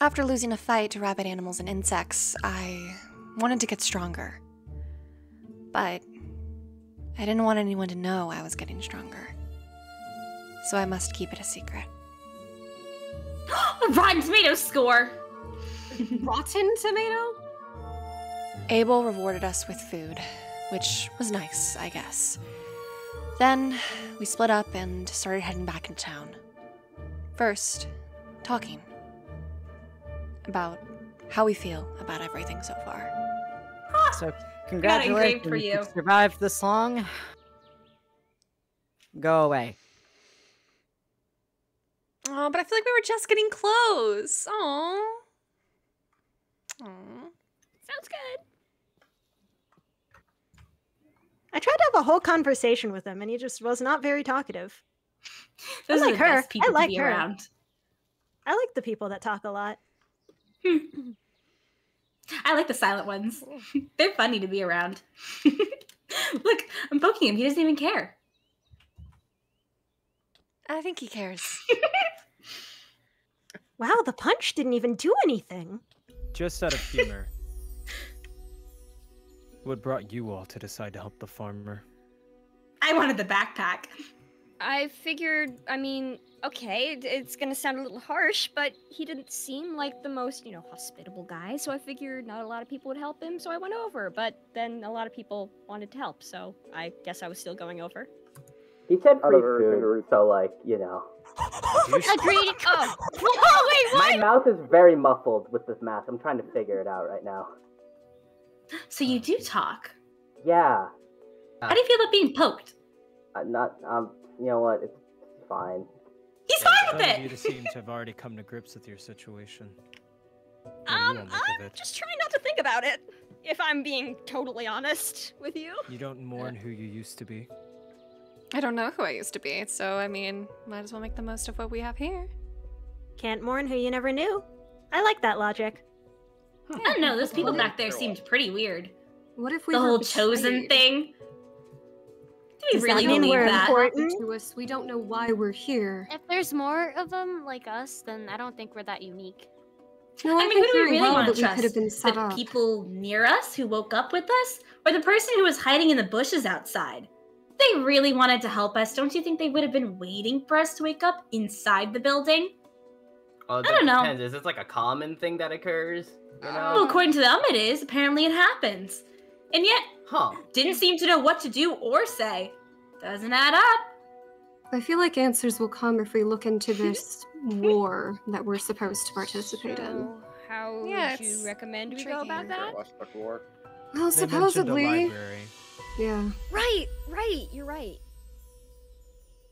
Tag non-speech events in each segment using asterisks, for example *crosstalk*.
After losing a fight to rabid animals and insects, I wanted to get stronger. But I didn't want anyone to know I was getting stronger. So I must keep it a secret. *gasps* Rotten Tomato score. Rotten tomato? Abel rewarded us with food, which was nice, I guess. Then we split up and started heading back in town. First, talking about how we feel about everything so far. Ah, so engraved congratulations, for you. survived this long. Go away. Oh, but I feel like we were just getting close. Oh. Sounds good. I tried to have a whole conversation with him, and he just was not very talkative. Those I are like the her. best people I like to be her. around. I like the people that talk a lot. *laughs* I like the silent ones. *laughs* They're funny to be around. *laughs* Look, I'm poking him. He doesn't even care. I think he cares. Wow, the punch didn't even do anything. Just out of humor. what brought you all to decide to help the farmer? I wanted the backpack. I figured, I mean, okay, it's gonna sound a little harsh, but he didn't seem like the most, you know, hospitable guy, so I figured not a lot of people would help him, so I went over. But then a lot of people wanted to help, so I guess I was still going over. He said free food, so like, you know. *laughs* Agreed. Oh, Whoa, wait, My mouth is very muffled with this mask. I'm trying to figure it out right now. So you do talk. Yeah. How do you feel about being poked? Uh, not um you know what, it's fine. He's with some of you seem to have already come to grips with your situation. *laughs* What do you Um, all make of I'm just trying not to think about it. If I'm being totally honest with you. You don't mourn who you used to be. I don't know who I used to be, so I mean, might as well make the most of what we have here. Can't mourn who you never knew. I like that logic. I don't know. Those people back there seemed pretty weird. What if we The were whole chosen thing. Do we Does that really mean believe we're that? important? to us? We don't know why we're here. If there's more of them like us, then I don't think we're that unique. No, I, I mean, who do we really well want to we could have trust? been set The up. people near us who woke up with us, or the person who was hiding in the bushes outside? They really wanted to help us. Don't you think they would have been waiting for us to wake up inside the building? Oh, I don't know. Depends. Is this like a common thing that occurs? You know? Well, according to them, it is. Apparently, it happens. And yet, Huh. didn't seem to know what to do or say. Doesn't add up. I feel like answers will come if we look into *laughs* this war that we're supposed to participate in. How Yeah, would you recommend we go about that? Well, They supposedly, yeah. Right, right, you're right.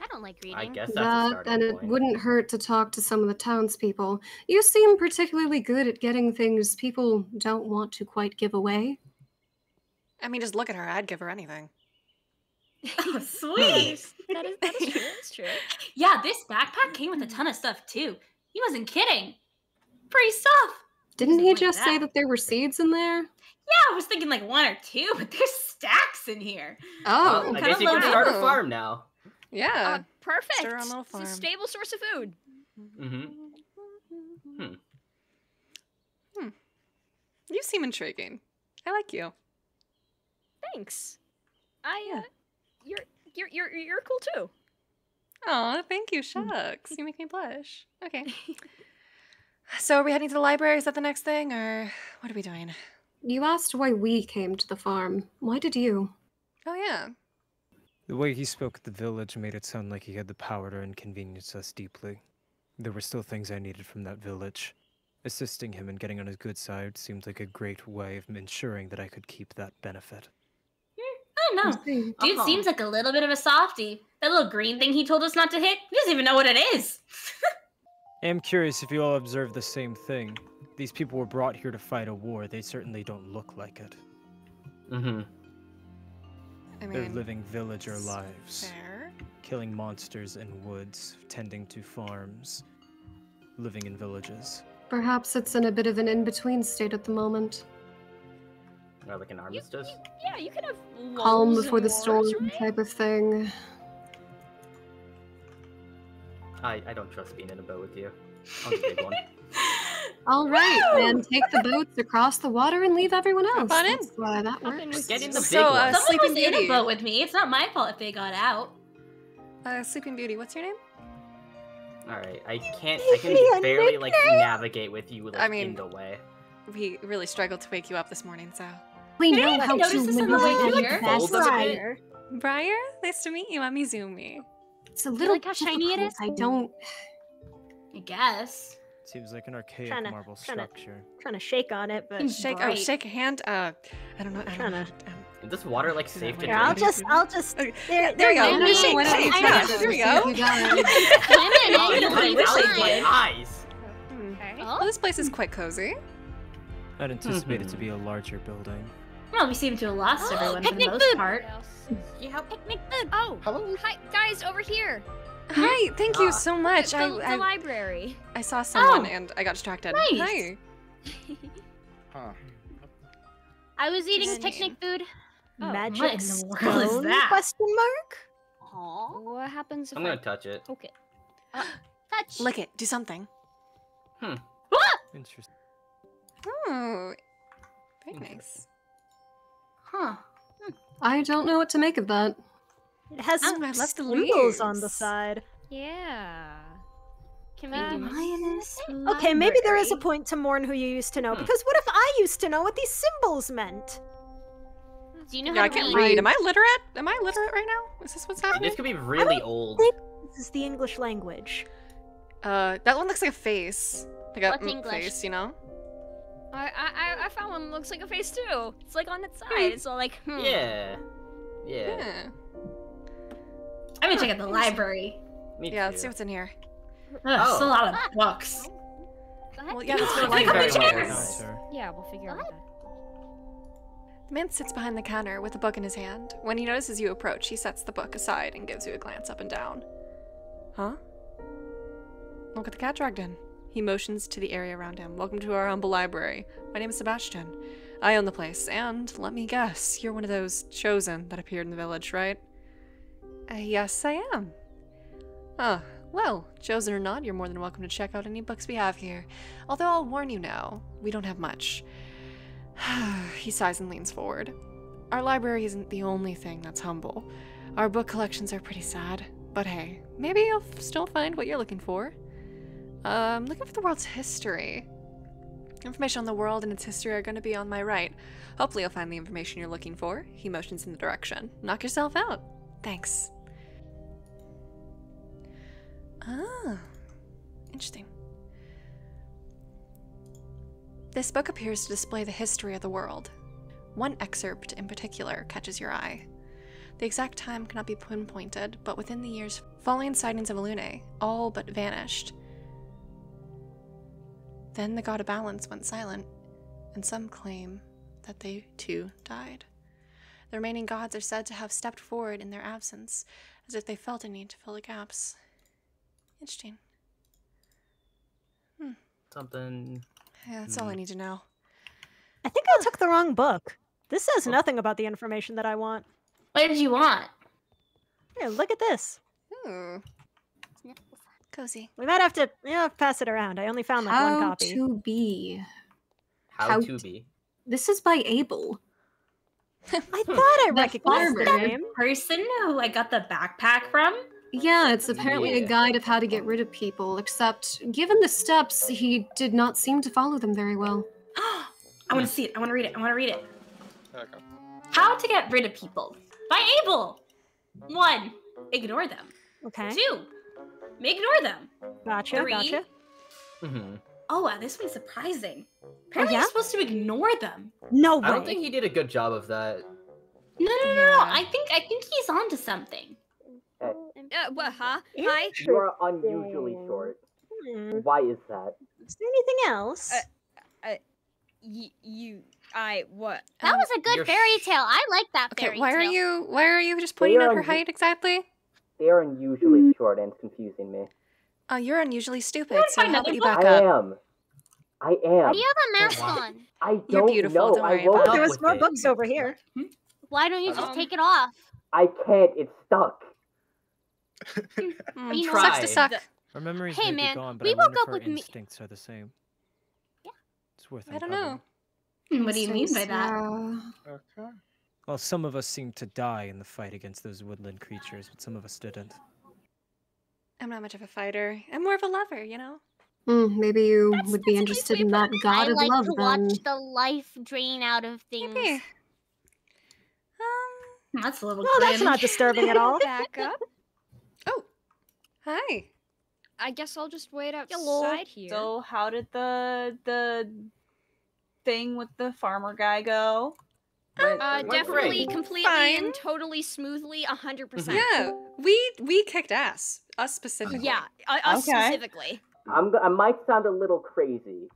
I don't like reading. I guess that's That starting and it point. wouldn't hurt to talk to some of the townspeople. You seem particularly good at getting things people don't want to quite give away. I mean, just look at her. I'd give her anything. Oh, *laughs* sweet. That is, that is true. That's true. *laughs* yeah, this backpack came with a ton of stuff too. He wasn't kidding. Free stuff. Didn't he Like just say that. that there were seeds in there? Yeah, I was thinking like one or two, but there's stacks in here. Oh, I kinda guess you can start a Oh. farm now. Yeah. Uh, perfect. Start our own little It's farm. a stable source of food. Mm-hmm. you seem intriguing. I like you. Thanks. I uh, you're you're you're you're cool too. Oh, thank you, shucks. You make me blush. Okay. *laughs* so, are we heading to the library? Is that the next thing, or what are we doing? you asked why we came to the farm. Why did you? Oh, yeah. The way he spoke at the village made it sound like he had the power to inconvenience us deeply. There were still things I needed from that village. Assisting him in getting on his good side seemed like a great way of ensuring that I could keep that benefit. I don't know. Dude Uh-huh. seems like a little bit of a softie. That little green thing he told us not to hit, he doesn't even know what it is. *laughs* I am curious if you all observe the same thing. These people were brought here to fight a war. They certainly don't look like it. Mm-hmm. I They're living villager lives, fair. killing monsters in woods, tending to farms, living in villages. Perhaps it's in a bit of an in-between state at the moment. Or like an armistice. Yeah, you can have Calm before the storm right? type of thing. I, I don't trust being in a boat with you. I'll just take one. *laughs* All right, then take the boats across the water and leave everyone else. on in. That's why that works. Get in the big So, uh, one. Someone Sleeping was in a boat with me. It's not my fault if they got out. Uh, Sleeping Beauty, what's your name? All right, I can't. I can *laughs* barely like navigate with you like I mean- in the way. We really struggled to wake you up this morning, so. We Did know anyone how notice to this on the way manipulate here? that Fold them a bit? fire. Briar, nice to meet you. I'm Izumi. It's a little like how shiny it difficult. is? I don't. I guess. Seems like an archaic Tryna- marble tryna- structure. Trying to shake on it, but Seems Shake, oh, shake a hand. Uh, I don't know. I don't Tryna- know. Um, Is this water like safe to what here, I'll just, I'll just. Okay, There, there we go. I know, Shake, why don't you shake. try Yeah, it? there we See if go. you got *laughs* it. Women, Oh, and you you'll be wish I fine. my eyes. Hmm. Okay. Well, this place is quite cozy. I'd anticipate it to be a larger building. Well, we seem to have lost everyone for the most food. part. Yeah, picnic food. Oh, Oh, hi guys, over here. Hi, thank you Ah. so much. the, I, the I, library. I saw someone Oh. and I got distracted. Nice. Hi. *laughs* I was eating Just- picnic food. Oh, magic what in the world is stone? that? Question mark. Aw. What happens if I'm gonna touch it. Okay. it? *gasps* Touch. Lick it. Do something. Hmm. *gasps* Interesting. Oh, very nice. Huh. I don't know what to make of that. It has Oh, some I love the symbols on the side. Yeah. Can we do this? Lioness Okay, maybe there is a point to mourn who you used to know. Hmm. Because what if I used to know what these symbols meant? Do you know Yeah, how I to can't read? read. Am I literate? Am I literate right now? Is this what's happening? This could be really old. This is the English language. Uh, that one looks like a face. Like a What's English? face, you know? I, I I- I found one that looks like a face too. It's like on its side. It's all like hmm. Yeah. Yeah. Yeah. I'm gonna check out the library. Me Yeah, let's see what's in here. Ugh, It's a Oh. lot of books. Go. Well, yeah, that's Thank what you like the much. Yeah, we'll figure out that. The man sits behind the counter with a book in his hand. When he notices you approach, he sets the book aside and gives you a glance up and down. Huh? Look at the cat dragged in. He motions to the area around him. Welcome to our humble library. My name is Sebastian. I own the place, and let me guess, you're one of those chosen that appeared in the village, right? Uh, yes, I am. Ah, well, chosen or not, you're more than welcome to check out any books we have here. Although I'll warn you now, we don't have much. *sighs* he sighs and leans forward. Our library isn't the only thing that's humble. Our book collections are pretty sad, but hey, maybe you'll still find what you're looking for. Um, looking for the world's history. Information on the world and its history are going to be on my right. Hopefully, you'll find the information you're looking for. He motions in the direction. Knock yourself out. Thanks. Ah, interesting. This book appears to display the history of the world. One excerpt in particular catches your eye. The exact time cannot be pinpointed, but within the years following sightings of Elune, all but vanished. Then the god of balance went silent, and some claim that they too died. The remaining gods are said to have stepped forward in their absence, as if they felt a need to fill the gaps. Interesting. Hmm. Something. Yeah, that's all I Hmm. need to know. I think I took the wrong book. This says nothing about the information that I want. What did you want? Here, look at this. Ooh, cozy. We might have to yeah, pass it around. I only found like How one copy. to be. How, How to be. This is by Abel. I *laughs* thought I The recognized the farmer. name. Person who I got the backpack from? Yeah, it's apparently a guide of how to get rid of people, except given the steps, he did not seem to follow them very well. *gasps* I want to hmm. see it. I want to read it. I want to read it. Okay. How to get rid of people by Abel. One, ignore them. Okay, Two, ignore them. gotcha, Three. gotcha. hmm Oh, wow, this one's surprising. Apparently, yeah? you're supposed to ignore them. No way. I don't think he did a good job of that. No, no, no, no. I think I think he's onto something. Uh, what, huh? Hi? You are unusually short. Hmm. Why is that? Is there anything else? Uh, Y- you, I, what? That Um, was a good fairy tale. I like that Okay, fairy why are you why are you just pointing They out her height exactly? They are unusually short and confusing me. Oh, you're unusually stupid, wanna so how about you book? back I up? am. I am. Do you have a mask on? I don't You're beautiful, know. don't worry I won't. about Oh, there up was with more it. books over here. Why don't you just Um, take it off? I can't. It's stuck. Hmm, You know sucks to suck. Our memories Hey, may man, be gone, but we I woke up our with me- instincts are the same. Yeah. It's worth I don't know. What do you mean by that? Okay. Well, some of us seemed to die in the fight against those woodland creatures, but some of us didn't. I'm not much of a fighter. I'm more of a lover, you know? hmm, maybe you That's- would be that's a interested in that putting it. god I of like love to then. watch the life drain out of things. Maybe. Um, That's a little Well, that's not disturbing at all. *laughs* Back up. oh. Hi. I guess I'll just wait Hello. outside here. So how did the the thing with the farmer guy go? Went- Uh, went definitely, great. completely, Fine. and totally smoothly, hundred percent. Yeah, we we kicked ass. Us specifically. Yeah, uh, us Okay. specifically. I'm I might sound a little crazy,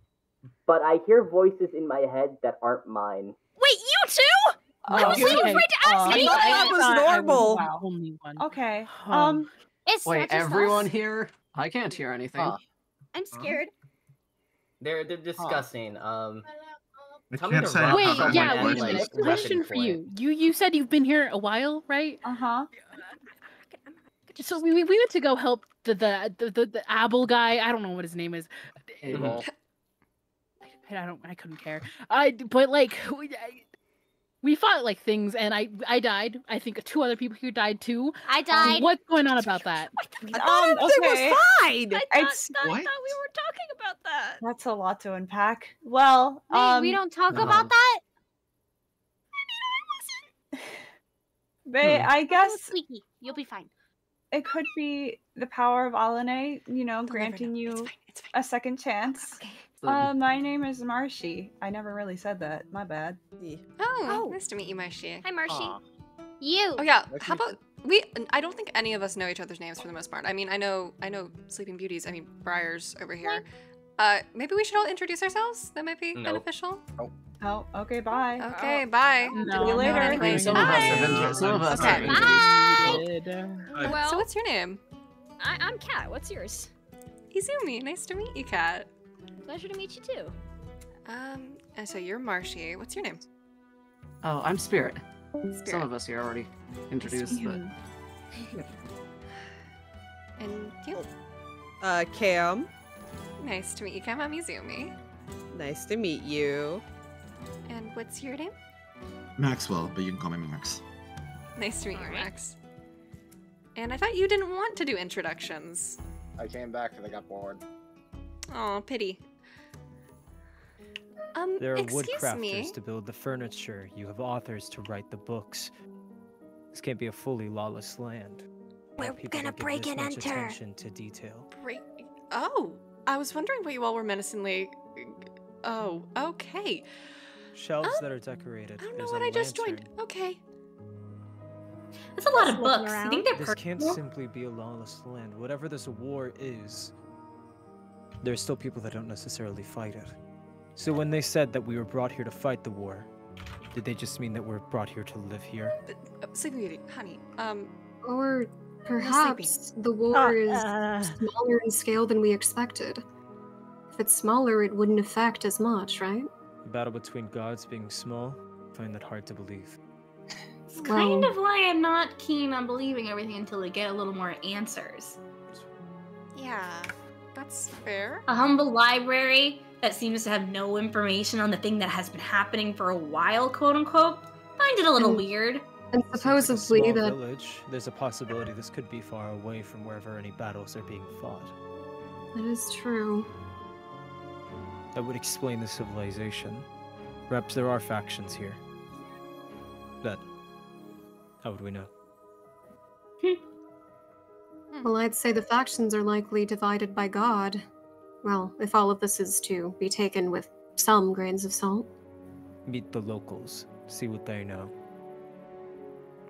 but I hear voices in my head that aren't mine. Wait, you too? I was Oh, like okay. afraid to ask Uh, anybody. I that was thought I normal. wow. Only one. Okay. Huh. Um. It's Wait, everyone us. here? I can't hear anything. Huh. I'm scared. They're they're discussing. Um, I tell can't say rock I'm Wait, yeah, wait a minute. Question for you. You you said you've been here a while, right? Uh huh. So we, we we went to go help the the the the, the Abel guy. I don't know what his name is. Abel. I don't. I couldn't care. I but like *laughs* we, I- we fought like things, and I I died. I think two other people here died too. I Um, died. what's going on about that? Um. Everything Okay. was fine. I thought, It's- thought, What? thought we were talking about that. That's a lot to unpack. Well, Wait, um, we don't talk um, about that? *sighs* they, Hmm. I Oh, guess squeaky. You'll be fine. it could be the power of Alane, you know, They'll never granting know. It's you fine. It's fine. a second chance. Okay. Uh, my name is Marshy. I never really said that. My bad. Oh, Oh. nice to meet you, Marshy. Hi, Marshy. Aw. You. Oh yeah. Nice How about we? I don't think any of us know each other's names for the most part. I mean, I know I know Sleeping Beauties. I mean, Briar's over here. Uh, maybe we should all introduce ourselves. That might be Nope. beneficial. Oh, okay, bye. Okay, bye. No, See you later. Anyway, Some of us bye. have inter- some of us Okay. have introduced. Bye. Hi. Well, So what's your name? I- I'm Kat. What's yours? Izumi. Nice to meet you, Kat. Pleasure to meet you too. Um, and so you're Marshy. What's your name? Oh, I'm Spirit. Some of us here already introduced, but *laughs* And you? Uh, Cam, Nice to meet you, Cam. I'm nice to meet you. And what's your name? Maxwell, but you can call me Max. Nice to meet you, Alright. Max. And I thought you didn't want to do introductions. I came back because I got bored. Oh, pity. Um, There are woodcrafters me. to build the furniture. You have authors to write the books. This can't be a fully lawless land. We're gonna give break this and much enter. Attention to detail. Break. Oh, I was wondering what you all were menacingly. Oh, okay. Shelves Oh, that are decorated. I don't know There's what a I just joined. Okay. That's a lot Just of looking books. You think they're This can't simply be a lawless land. Whatever this war is, there's still people that don't necessarily fight it. So when they said that we were brought here to fight the war, did they just mean that we're brought here to live here? Uh, Sleeping Beauty, honey. Um, Or sleeping. Perhaps the war Oh, is uh, smaller in scale than we expected. If it's smaller, it wouldn't affect as much, right? The battle between gods being small, I find that hard to believe. It's kind of why I'm not keen on believing everything until we get a little more answers. yeah, that's fair. A humble library that seems to have no information on the thing that has been happening for a while, quote unquote. Find it a little And- weird. And like supposedly small that village, there's a possibility this could be far away from wherever any battles are being fought. that is true. That would explain the civilization. Perhaps there are factions here. But how would we know? Hmm. Well, I'd say the factions are likely divided by God. Well, if all of this is to be taken with some grains of salt. Meet the locals, see what they know.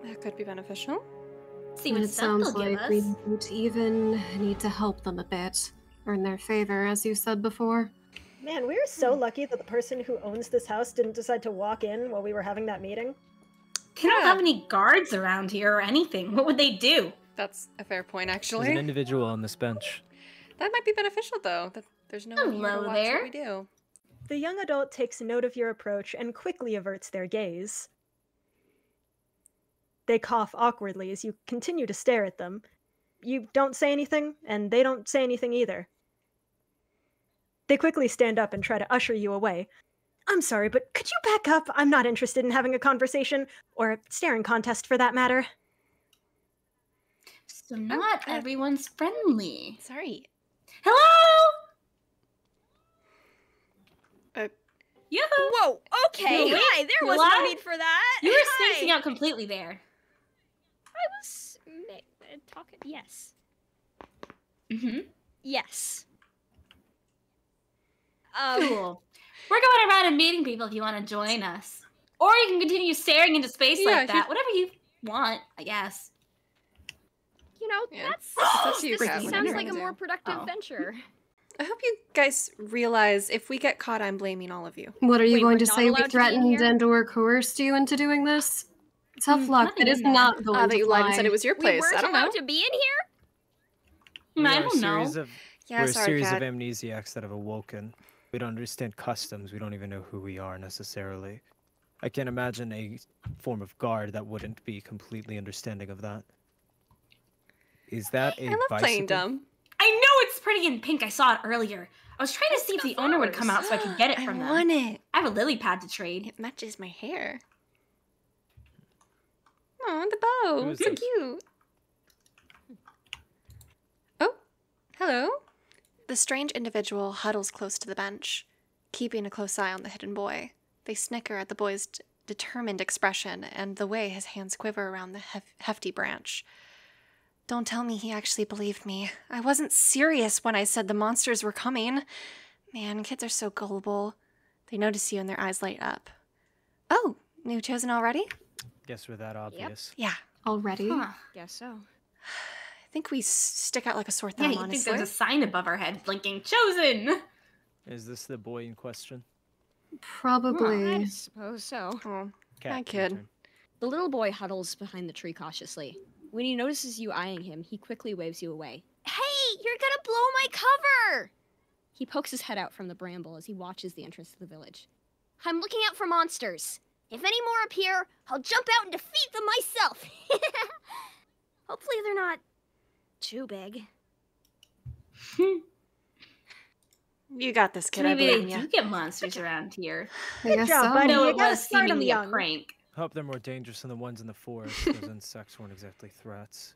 That could be beneficial. See what it sounds they'll give like we us. might even need to help them a bit. Earn their favor, as you said before. man, we're so hmm. lucky that the person who owns this house didn't decide to walk in while we were having that meeting. They don't have any guards around here or anything. What would they do? That's a fair point, actually. There's actually. an individual on this bench. That might be beneficial, though. That there's no one here Hello watch there. what we do. The young adult takes note of your approach and quickly averts their gaze. They cough awkwardly as you continue to stare at them. You don't say anything, and they don't say anything either. They quickly stand up and try to usher you away. I'm sorry, but could you back up? I'm not interested in having a conversation, or a staring contest for that matter. So not everyone's friendly. Sorry. Hello? Uh, Yoo-hoo! Whoa, okay. Wait, Hi, there was what? no need for that. You were Hi. spacing out completely there. I was ma- uh, talking. Yes. Mm-hmm. Yes. Um, Cool. We're going around and meeting people if you want to join us. Or you can continue staring into space Yeah, like you- that. Whatever you want, I guess. You know, Yeah. that's It's up to you, this Kat, whatever sounds like a more productive Oh. venture. I hope you guys realize if we get caught, I'm blaming all of you. What are you Wait, going to say? We to be in threatened here? and or coerced you into doing this? Tough Mm, luck. nothing It is in there. not going Uh, that you lied and said it was your place. weren't I don't know. to be in here. I We are don't a know. series of Yeah, we're a series Kat. of amnesiacs that have awoken. We don't understand customs. We don't even know who we are necessarily. I can't imagine a form of guard that wouldn't be completely understanding of that. Is that a I love playing dumb. I know it's pretty in pink. I saw it earlier. I was trying to see if the owner would come out so I could get it *gasps* I from them. want it. I have a lily pad to trade. It matches my hair. Oh, the bow. So this? cute. Oh, hello. The strange individual huddles close to the bench, keeping a close eye on the hidden boy. They snicker at the boy's d- determined expression and the way his hands quiver around the hef- hefty branch. Don't tell me he actually believed me. I wasn't serious when I said the monsters were coming. Man, kids are so gullible. They notice you and their eyes light up. Oh, new chosen already? Guess we're that obvious. Yeah. Already? Huh. Guess so. I think we stick out like a sore thumb. Yeah, thumb, you think there's a sign above our head blinking chosen? Is this the boy in question? Probably. I suppose so. Oh, Kat, Hi, your kid. turn. The little boy huddles behind the tree cautiously. When he notices you eyeing him, he quickly waves you away. Hey, you're gonna blow my cover! He pokes his head out from the bramble as he watches the entrance to the village. I'm looking out for monsters. If any more appear, I'll jump out and defeat them myself. *laughs* Hopefully, they're not too big. *laughs* You got this, kid. I Maybe they believe do you. get monsters around here. I Good guess job, so. buddy. No, You it gotta was seemingly a prank. Hope they're more dangerous than the ones in the forest. Those insects *laughs* weren't exactly threats.